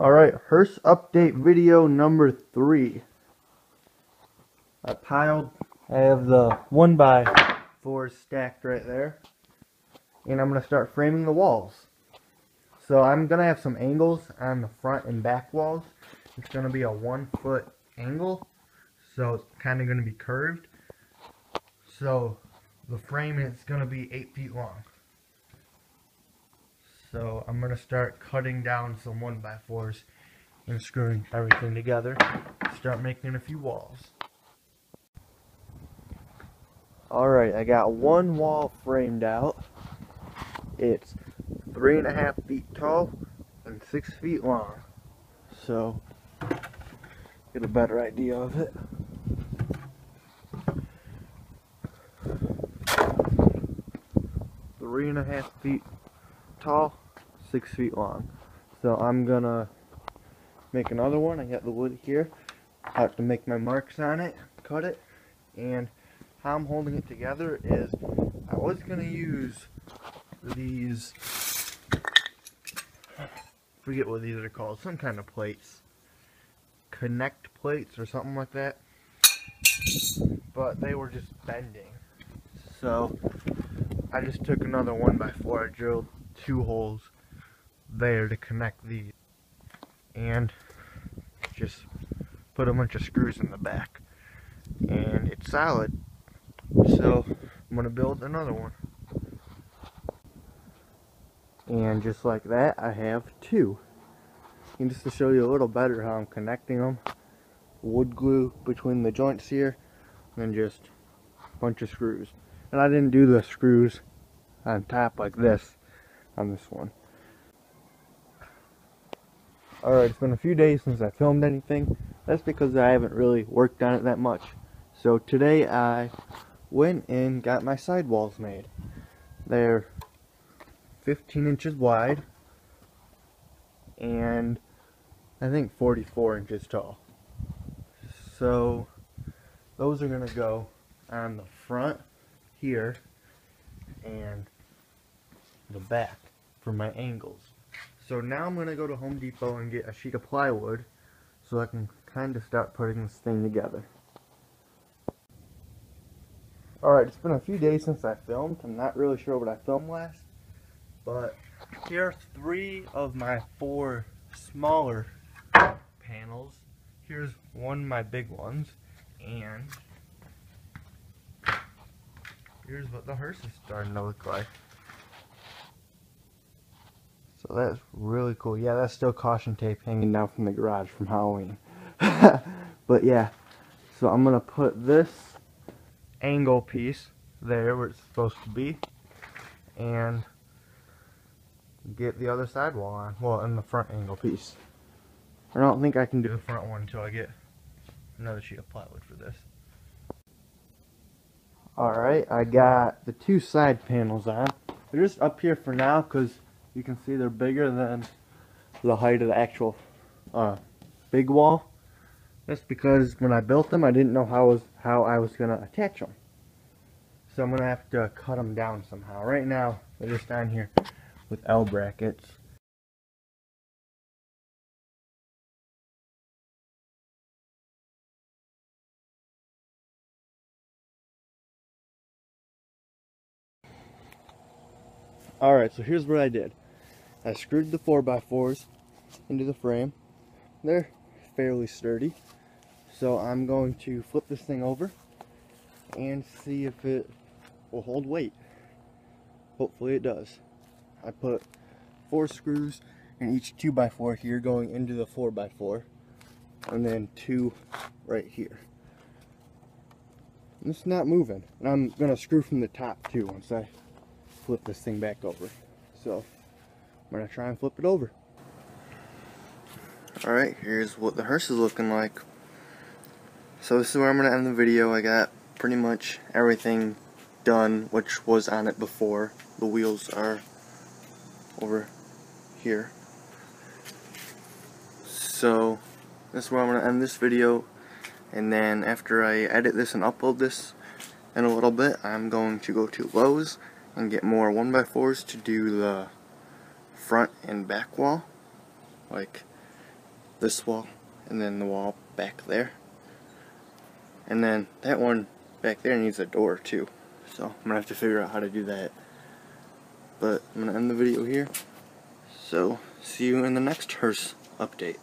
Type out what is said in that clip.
Alright, hearse update video number three. I piled, I have the one by four stacked right there. And I'm going to start framing the walls. So I'm going to have some angles on the front and back walls. It's going to be a one foot angle. So it's kind of going to be curved. So the frame is going to be eight feet long. So I'm going to start cutting down some 1x4s and screwing everything together. Start making a few walls. Alright, I got one wall framed out. It's three and a half feet tall and six feet long. So, get a better idea of it. Three and a half feet tall six feet long. So I'm gonna make another one. I got the wood here. I have to make my marks on it, cut it, and how I'm holding it together is I was gonna use these forget what these are called, some kind of plates. Connect plates or something like that. But they were just bending. So I just took another one by four, I drilled two holes there to connect these. And just put a bunch of screws in the back. And it's solid. So I'm gonna build another one. And just like that I have two. And just to show you a little better how I'm connecting them wood glue between the joints here and just a bunch of screws. And I didn't do the screws on top like this on this one Alright, it's been a few days since I filmed anything. That's because I haven't really worked on it that much. So today I went and got my sidewalls made. They're 15 inches wide and I think 44 inches tall. So those are going to go on the front here and the back for my angles. So now I'm going to go to Home Depot and get a sheet of plywood so I can kind of start putting this thing together. Alright, it's been a few days since I filmed. I'm not really sure what I filmed last. But here are three of my four smaller panels. Here's one of my big ones. And here's what the hearse is starting to look like. So that's really cool. Yeah, that's still caution tape hanging down from the garage from Halloween. but yeah, so I'm going to put this angle piece there where it's supposed to be. And get the other side wall on. Well, and the front angle piece. I don't think I can do the front one until I get another sheet of plywood for this. Alright, I got the two side panels on. They're just up here for now because you can see they're bigger than the height of the actual uh, big wall. That's because when I built them, I didn't know how was how I was gonna attach them. So I'm gonna have to cut them down somehow. Right now, they're just down here with L brackets. Alright, so here's what I did. I screwed the 4x4s into the frame. They're fairly sturdy. So I'm going to flip this thing over and see if it will hold weight. Hopefully it does. I put four screws in each 2x4 here going into the 4x4 and then two right here. And it's not moving. And I'm going to screw from the top too once I flip this thing back over. So I'm gonna try and flip it over. Alright, here's what the hearse is looking like. So this is where I'm gonna end the video. I got pretty much everything done which was on it before. The wheels are over here. So that's where I'm gonna end this video and then after I edit this and upload this in a little bit I'm going to go to Lowe's and get more 1x4s to do the front and back wall like this wall and then the wall back there. And then that one back there needs a door too. So I'm gonna have to figure out how to do that. But I'm gonna end the video here. So see you in the next hearse update.